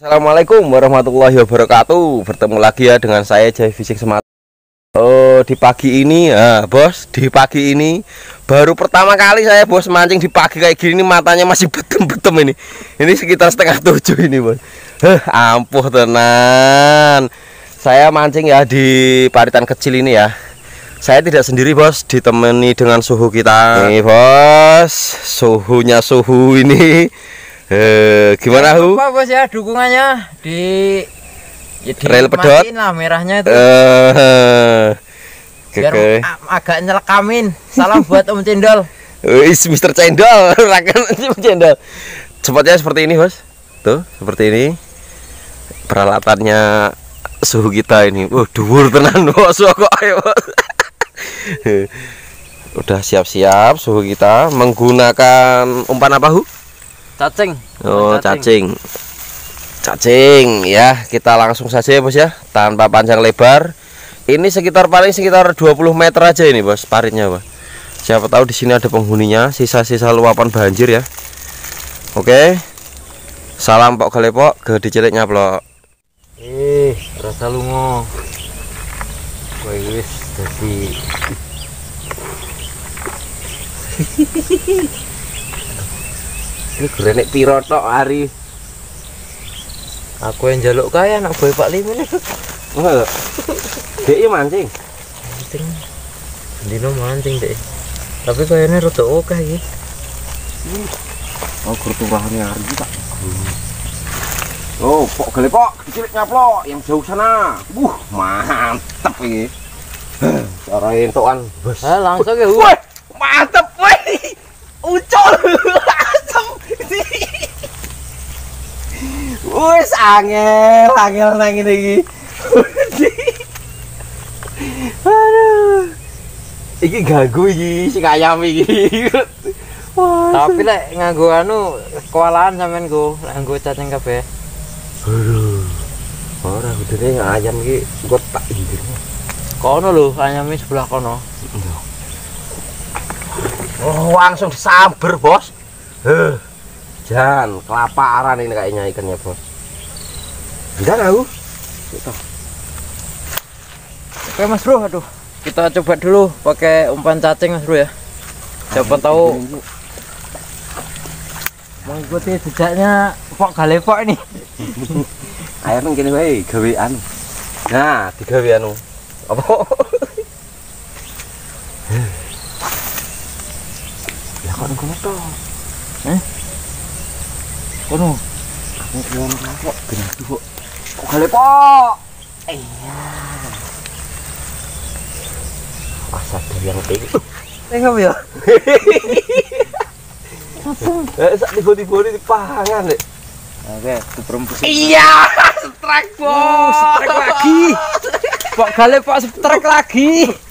Assalamualaikum warahmatullahi wabarakatuh. Bertemu lagi ya dengan saya Jai Fisik Semat Oh di pagi ini ya bos Di pagi ini Baru pertama kali saya bos mancing di pagi kayak gini Matanya masih betem-betem ini. Ini sekitar setengah tujuh ini bos. Heh ampuh tenan. Saya mancing ya di paritan kecil ini ya. Saya tidak sendiri bos ditemani dengan suhu kita. Nih bos suhunya suhu ini Eh, gimana Hu? Apa bos ya dukungannya di ya di Rel pedot? lah merahnya itu Eh, biar agak nyelekamin. Salam buat Om Cendol. Wis Mister Cendol, rakan Cendol. Sepertinya seperti ini, Bos. Tuh, seperti ini. Peralatannya suhu kita ini. Wah, dhuwur tenan, Bos. Kok ayo, Bos. Udah siap-siap suhu kita menggunakan umpan apa, Hu? Cacing. Oh, cacing. Cacing ya, kita langsung saja ya, Bos ya, tanpa panjang lebar. Ini sekitar paling sekitar 20 meter aja ini, Bos, paritnya, Bos. Siapa tahu di sini ada penghuninya, sisa-sisa luapan banjir ya. Oke. Salam Pok Galepok, ke dicilik nyaplok. Eh, rasa lungo. Wis dadi Ini gerenek piro tok hari. aku yang jaluk kaya anak boy Pak Lim ini. Oh. Dek mancing. Mancing. Dino mancing deh. Tapi kayaknya rada oke iki. Oh, gerturahane hari iki, Pak. Oh, Pok Galepok, dicilik nyaplok yang jauh sana. Wuh, mantep ini. Cara entokan, Bos. Ah, langsung ya. Wih, mantep, wih. Ucul. Wis angel, angel nang ngene iki. Aduh. Iki ganggu iki sing ayam iki. Wah. Tapi lek nganggo anu kewalahan sampean go, lek nganggo cacing kabeh. Aduh. Ora kudune ayam iki engko tak indir. Kono lho, ayamnya sebelah kono. Oh, langsung disamber, Bos. Heh. Jan, kelaparan ini kayaknya ikannya, Bos. Enggak tahu. Gitu. Oke Mas Bro, aduh. Kita coba dulu pakai umpan cacing Mas Bro ya. Siapa tahu mengikuti jejaknya Pok Galepok ini. Air nang kene wae gawe anu. Nah, digawe anu. Apa? Ya kok ngono to. Kono. Aku ngono kok ben kok. Kok gale pok. Iya. Asal yang tinggi. Tengok ya. Eh, sak tiba-tiba ini dipangan, Dek. Oke, itu perempuan. Iya, strike bos. strike lagi. Pok Galepok strike lagi.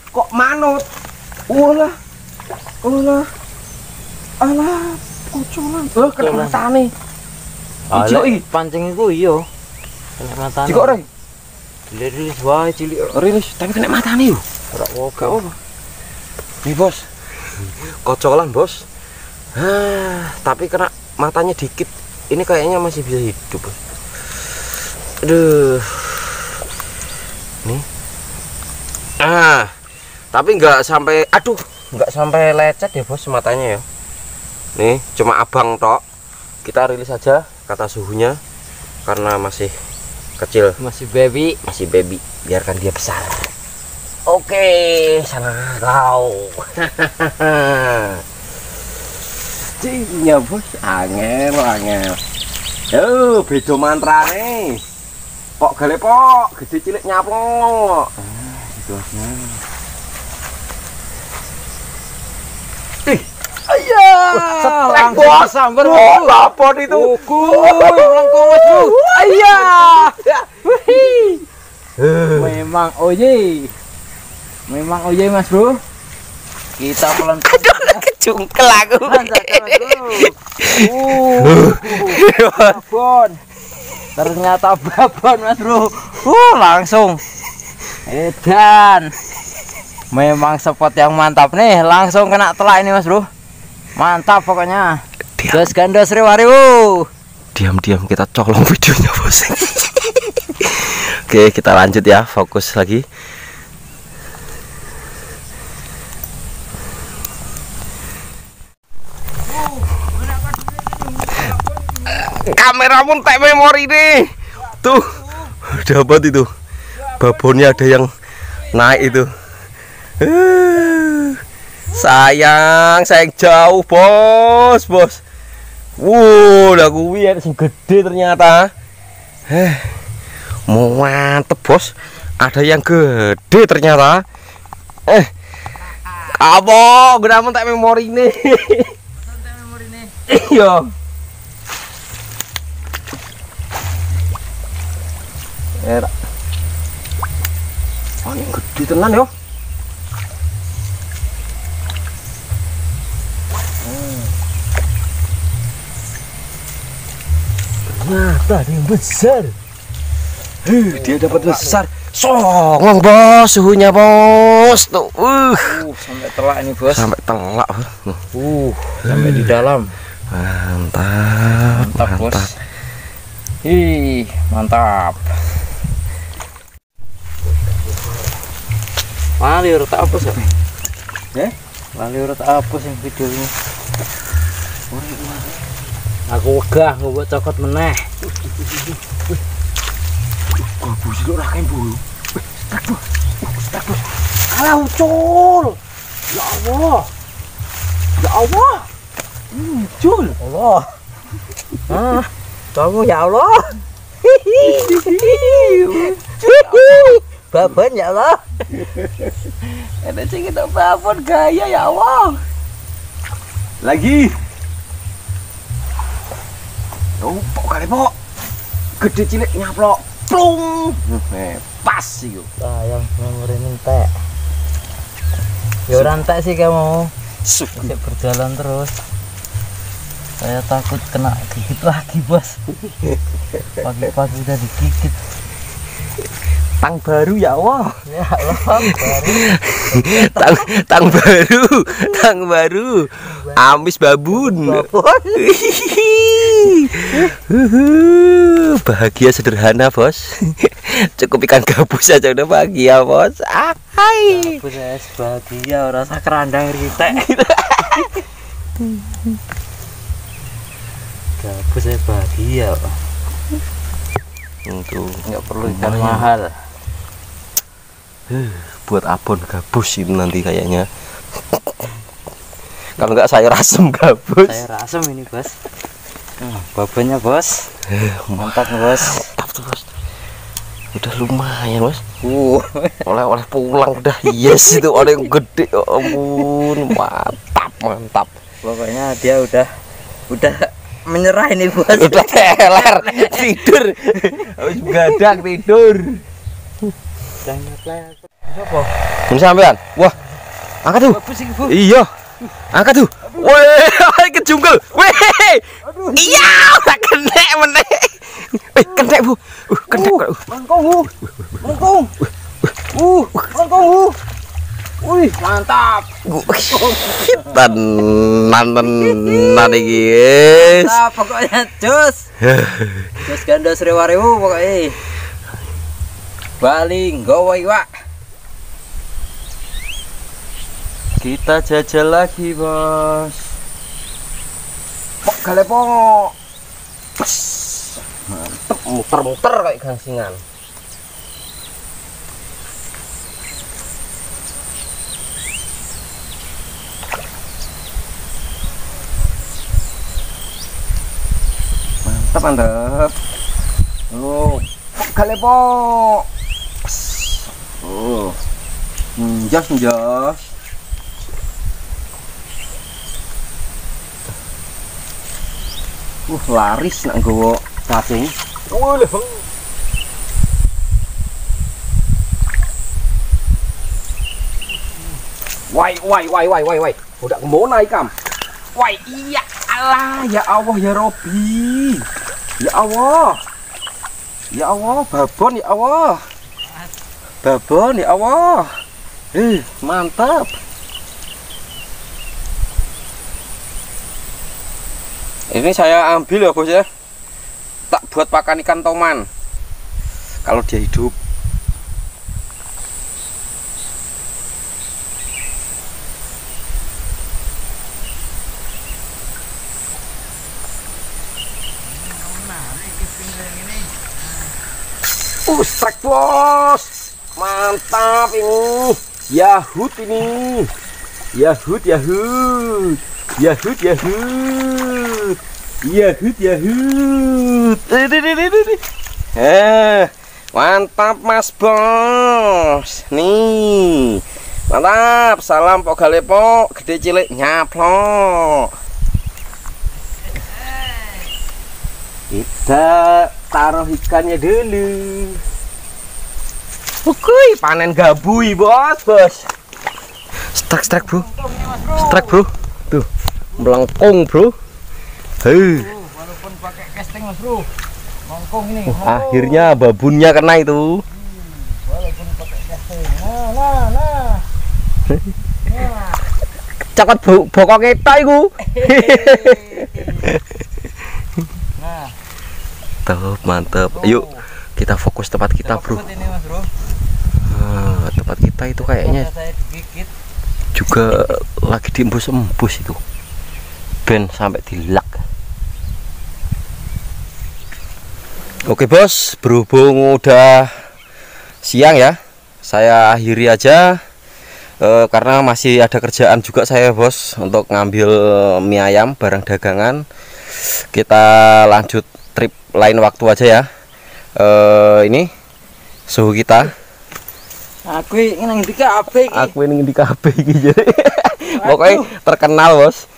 Kok manut? Ulah. Ulah. Alah, kocolan. Eh, kena matane. Ah, iki. pancing iku iya. Kena matane. Jika ora Liris wae cilik. rilis, tapi kena matane yo. Ora Gak apa. Nih, Bos. Kocolan, Bos. Hah, tapi kena matanya dikit. Ini kayaknya masih bisa hidup, Bos. Aduh. Nih. Ah. Tapi nggak sampai aduh, nggak sampai lecet ya, Bos, matanya ya. Nih, cuma abang tok. Kita rilis saja kata suhunya karena masih kecil. Masih baby. masih baby. Biarkan dia besar. Oke sana kau. Cinya bos. Angel angel. Yo beda mantra nih. Pok gale pok gede cilik nyaplok ah, itu ih Iya, Setrek, bos. Sambar, Oh, bos. lapor itu. Uku, melengkung Mas Bro. Iya. Memang oye. Memang oye Mas Bro. Kita pelan Kecungkel aku. Uh, babon. Ternyata babon Mas Bro. Uh, langsung. Edan. Memang spot yang mantap nih, langsung kena telak ini Mas Bro. Mantap pokoknya. Gas gandos rewari. Diam-diam kita colong videonya bos. Oke kita lanjut ya fokus lagi. Kameramu tak memori nih. Tuh dapat itu? Babonnya ada yang naik itu. Eh, sayang sayang jauh bos bos Wuh, lah kuwi sing gede ternyata. Eh. Mantep, Bos. Ada yang gede ternyata. Eh. Apa? Genamun tak memori ini. Iya. Era. Oh, ini gede tenan yo. Ada yang besar. Huh, dia dapat besar. Songong bos, suhunya bos. Tuh, uh, Uh, sampai telak ini bos. sampai telak. Uh, sampai di dalam. Mantap, Mantap, bos. Ih, mantap. Lali urut apa sih? Eh? Lali urut apa sih videonya? Aku wegah ngobrol cokot meneh. Gabus itu rakyat bulu. Alah ucul. Ya Allah. Ya Allah. Muncul. Allah. Ah, kamu ya Allah. Baban ya Allah. Ada sih kita babon gaya ya Allah. Lagi. Oh, pok kali pok. Gede cilik nyaplok. Plung. Eh, pas sih yo. Sayang memori entek. Ya ora entek sih kamu. Masih berjalan terus. Saya takut kena gigit lagi, Bos. Pagi-pagi udah digigit. Tang baru ya Allah. Ya Allah, baru tang tang baru, tang baru. Amis babun. babon. Uhuh, bahagia sederhana bos cukup ikan gabus aja udah bahagia bos ah, hai Aku saya bahagia ora usah kerandang ritek. Gabus saya bahagia, untuk Enggak perlu ikan Lumayan. mahal. buat abon gabus ini nanti kayaknya kalau nggak sayur asem gabus Saya rasem ini, Bos. Nah, babonnya, Bos. Mantap, Bos. mantap tuh bos. Udah lumayan bos. Uh, oleh oleh pulang udah. Yes itu oleh yang gede. Ya ampun mantap mantap. Pokoknya dia udah udah menyerah ini, Bos. udah teler tidur. Habis begadang tidur. Ini sampean wah. Angkat tuh. Iya. Angkat tuh weh ke jungle weh iya tak kena meneh eh kena bu uh, kena uh. Mangkong, Bu. Mangkong. Uh, mangkong, Bu. Wih, mantap. tenan tenan iki guys Mantap pokoknya jos. Jos ganda srewarewu pokoknya. Baling gowo iwak. Kita jajal lagi bos. Pok galepok mantep muter-muter kayak gangsingan mantap mantap oh galepok oh. Njos njos Uh, laris nak gowo cacing. Wai, wai, wai, wai, wai, wai. Udah ke mana ikam? Wai, iya Allah, ya Allah ya Robi. Ya Allah. Ya Allah, babon ya Allah. Babon ya Allah. Eh, mantap. Ini saya ambil ya bos ya. buat pakan ikan toman kalau dia hidup Uh, strike bos. Mantap ini. Yahut ini. Yahut, Yahut. Yahut, Yahut. Yahut, Yahut. Eh. Eh, mantap Mas Bos. Nih. Mantap. Salam Pok Galepo, gede cilik nyaplok. Kita taruh ikannya dulu. Oke, panen gabui bos, bos. Strike, strike bro, strike bro. Tuh, melengkung bro. Hei, walaupun pakai casting mas bro. Mangkong ini akhirnya babunnya kena itu. walaupun pakai casting. Nah nah nah. Nah Cakot bo bokok kita itu. nah. Mantap, mantap. Yuk, kita fokus tempat kita bro. Ini mas bro. Ah, tempat kita itu kayaknya juga lagi diembus-embus itu. Ben sampai dilak oke bos. Berhubung udah siang ya saya akhiri aja. Eh, karena masih ada kerjaan juga saya bos untuk ngambil mie ayam barang dagangan. Kita lanjut trip lain waktu aja ya. Eh, ini suhu kita. Aku ini nang di kabeh iki. Aku ini di kafe gitu pokoknya terkenal bos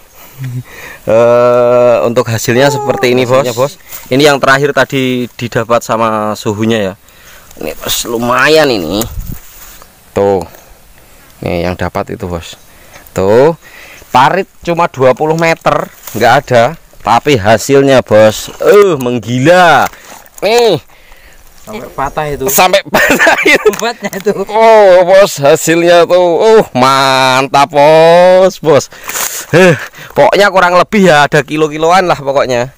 Eh, untuk hasilnya seperti ini bos. bos. Ini yang terakhir tadi didapat sama suhunya ya. Ini bos lumayan ini. Tuh. Nih yang dapat itu bos. Tuh. Parit cuma 20 meter. Nggak ada. Tapi hasilnya bos eh menggila. Nih sampai patah itu. Sampai patah itu. Obatnya itu. Oh bos hasilnya tuh Oh mantap bos bos. Eh, Pokoknya kurang lebih ya ada kilo-kiloan lah pokoknya